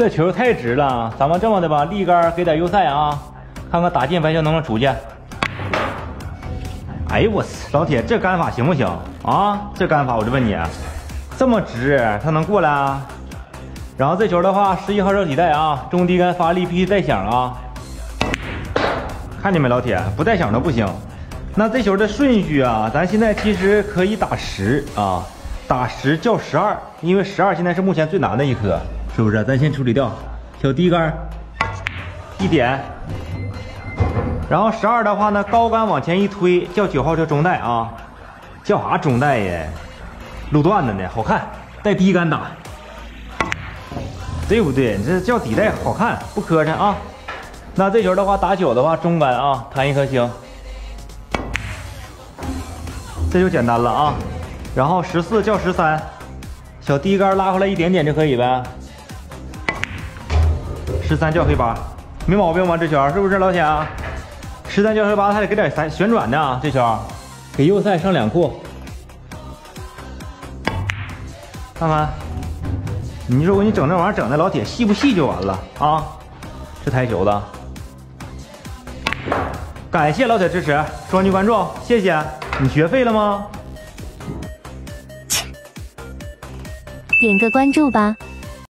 这球太直了，咱们这么的吧，立杆给点右塞啊，看看打进白球能不能出去。哎呦我操，老铁，这杆法行不行啊？这杆法我就问你，这么直，它能过来啊？然后这球的话，十一号绕底带啊，中低杆发力必须带响啊。看见没，老铁，不带响都不行。那这球的顺序啊，咱现在其实可以打十啊，打十叫十二，因为十二现在是目前最难的一颗，是不是？咱先处理掉，小低杆一点，然后十二的话呢，高杆往前一推，叫九号叫中带啊，叫啥中带呀？路段子呢，好看，带低杆打，对不对？你这叫底带好看，不磕碜啊。那这球的话，打九的话，中杆啊，弹一颗星。这就简单了啊，然后十四叫十三，小低杆拉回来一点点就可以呗。十三叫黑八，没毛病吧？这球是不是老铁？十三叫黑八，还得给点旋旋转的啊！这球给右塞上两库，看看，你说我给你整这玩意儿整的老铁细不细就完了啊？这台球子，感谢老铁支持，双击关注，谢谢。你学废了吗？点个关注吧。